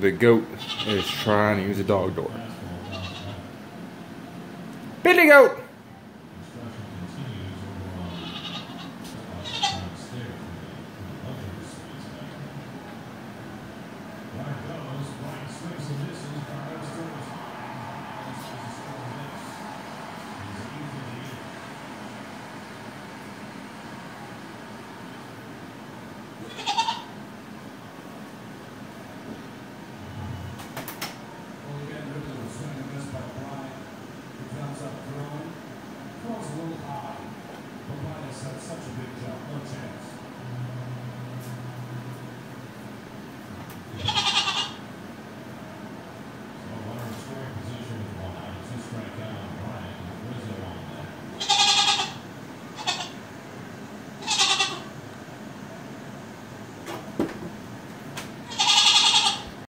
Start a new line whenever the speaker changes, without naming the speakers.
The goat is trying to use a dog door. Billy goat!